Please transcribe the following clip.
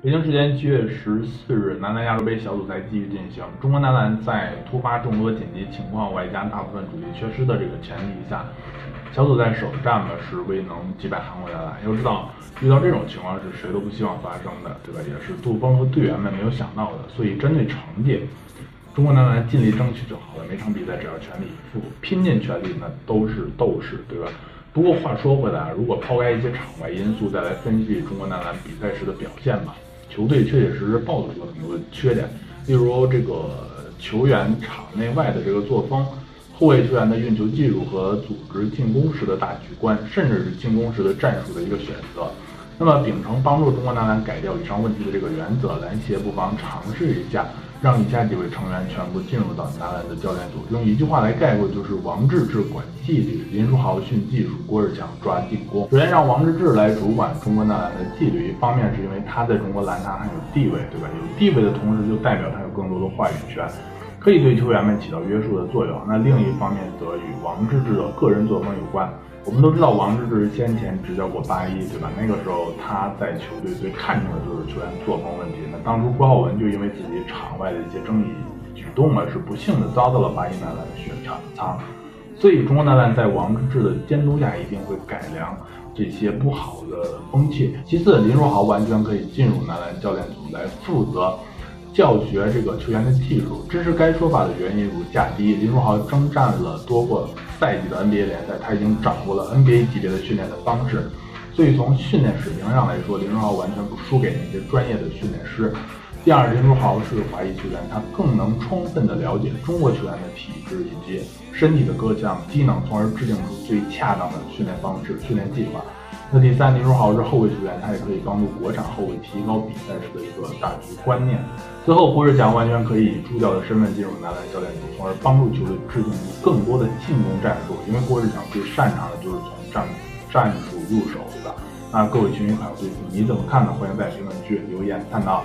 北京时间七月十四日，男篮亚洲杯小组赛继续进行。中国男篮在突发众多紧急情况，外加大部分主力缺失的这个前提下，小组赛首战呢是未能击败韩国男篮。要知道，遇到这种情况是谁都不希望发生的，对吧？也是杜锋和队员们没有想到的。所以，针对成绩，中国男篮尽力争取就好了。每场比赛只要全力以赴，拼尽全力，那都是斗士，对吧？不过话说回来啊，如果抛开一些场外因素，再来分析中国男篮比赛时的表现吧。球队确确实实暴露出了很多缺点，例如这个球员场内外的这个作风，后卫球员的运球技术和组织进攻时的大局观，甚至是进攻时的战术的一个选择。那么，秉承帮助中国男篮改掉以上问题的这个原则，篮协不妨尝试一下，让以下几位成员全部进入到男篮的教练组。用一句话来概括，就是王治郅管纪律，林书豪训技术，郭士强抓进攻。首先让王治郅来主管中国男篮的纪律，一方面是因为他在中国篮坛很有地位，对吧？有地位的同时，就代表他有更多的话语权，可以对球员们起到约束的作用。那另一方面则与王治郅的个人作风有关。我们都知道王治郅先前执教过八一，对吧？那个时候他在球队最看重的就是球员作风。当初郭浩文就因为自己场外的一些争议举动啊，是不幸的遭到了八一男篮的选场仓。所以中国男篮在王治郅的监督下，一定会改良这些不好的风气。其次，林书豪完全可以进入男篮教练组来负责。教学这个球员的技术，支持该说法的原因如下：第一，林书豪征战了多个赛季的 NBA 联赛，他已经掌握了 NBA 级别的训练的方式，所以从训练水平上来说，林书豪完全不输给那些专业的训练师。第二，林书豪是华裔球员，他更能充分的了解中国球员的体质以及身体的各项机能，从而制定出最恰当的训练方式、训练计划。那第三，林书豪是后卫球员，他也可以帮助国产后卫提高比赛时的一个大局观念。最后，郭士强完全可以以助教的身份进入男篮教练组，从而帮助球队制定出更多的进攻战术。因为郭士强最擅长的就是从战术战术入手，对吧？那各位群友朋友对此你怎么看呢？欢迎在评论区留言探讨。